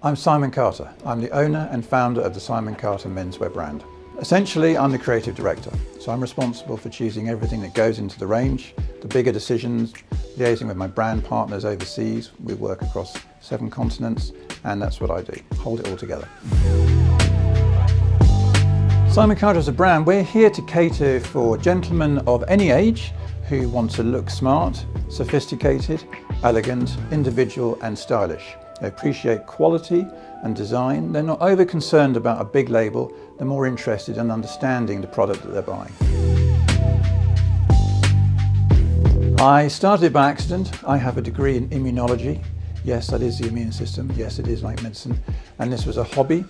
I'm Simon Carter. I'm the owner and founder of the Simon Carter menswear brand. Essentially, I'm the creative director, so I'm responsible for choosing everything that goes into the range, the bigger decisions, liaising with my brand partners overseas. We work across seven continents, and that's what I do, hold it all together. Simon Carter is a brand, we're here to cater for gentlemen of any age who want to look smart, sophisticated, elegant, individual and stylish. They appreciate quality and design. They're not over concerned about a big label. They're more interested in understanding the product that they're buying. I started by accident. I have a degree in immunology. Yes, that is the immune system. Yes, it is like medicine. And this was a hobby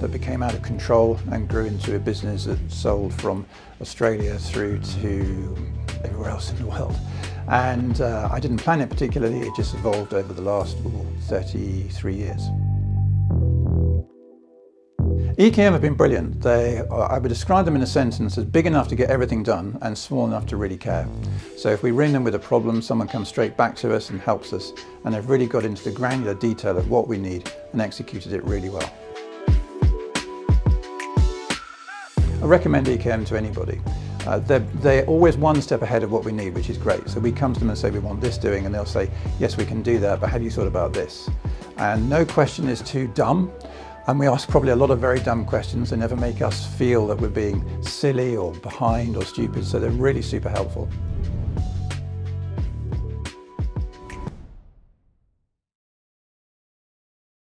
that became out of control and grew into a business that sold from Australia through to everywhere else in the world. And uh, I didn't plan it particularly, it just evolved over the last ooh, 33 years. EKM have been brilliant. They, I would describe them in a sentence as big enough to get everything done and small enough to really care. So if we ring them with a problem, someone comes straight back to us and helps us. And they've really got into the granular detail of what we need and executed it really well. I recommend EKM to anybody. Uh, they're, they're, always one step ahead of what we need, which is great. So we come to them and say we want this doing, and they'll say, yes, we can do that, but have you thought about this? And no question is too dumb. And we ask probably a lot of very dumb questions. They never make us feel that we're being silly or behind or stupid, so they're really super helpful.